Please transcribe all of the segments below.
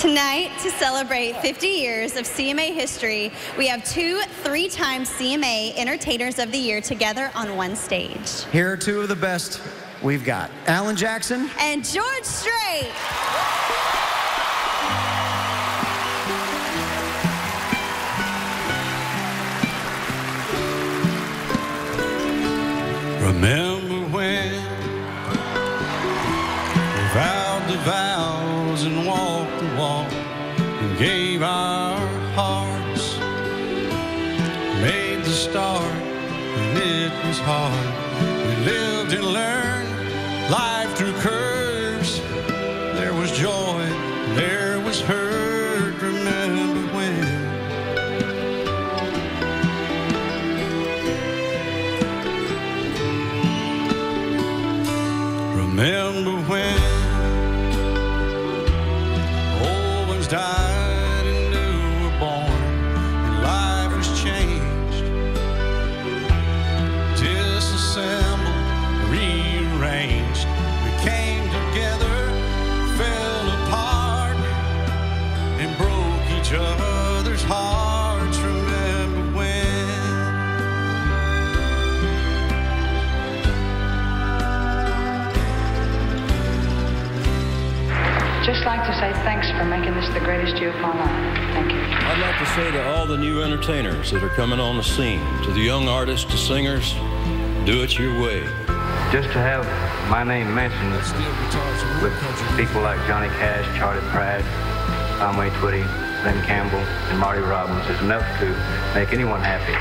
Tonight, to celebrate 50 years of CMA history, we have two three-time CMA Entertainers of the Year together on one stage. Here are two of the best we've got. Alan Jackson. And George Strait. Remember when we vowed the vows and walked walk and gave our hearts, made the start, and it was hard. We lived and learned life through curves. There was joy, ones Just like to say thanks for making this the greatest year of my life. Thank you. I'd like to say to all the new entertainers that are coming on the scene, to the young artists, to singers, do it your way. Just to have my name mentioned with people like Johnny Cash, Charley Pride, Conway Twitty, Glen Campbell, and Marty Robbins is enough to make anyone happy.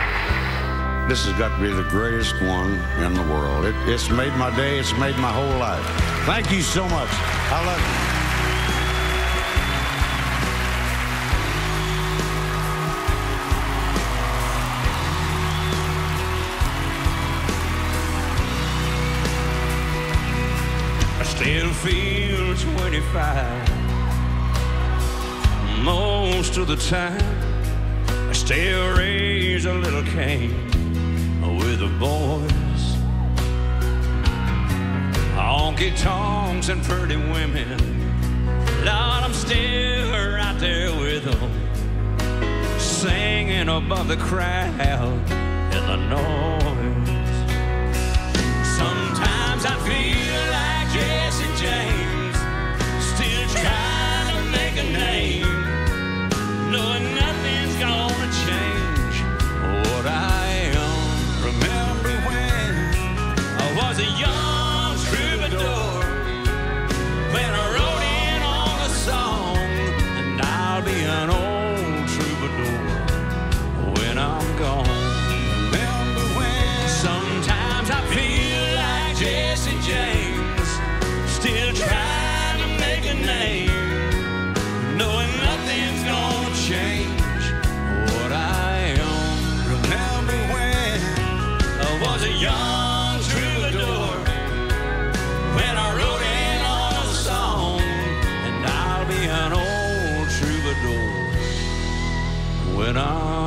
This has got to be the greatest one in the world. It, it's made my day. It's made my whole life. Thank you so much. I love you. Still feel 25 most of the time. I still raise a little Cain with the boys. Honky tonks and pretty women. Lord, I'm still right there with them. Singing above the crowd and the noise. A young troubadour, when I wrote in on a song, and I'll be an old troubadour when I'm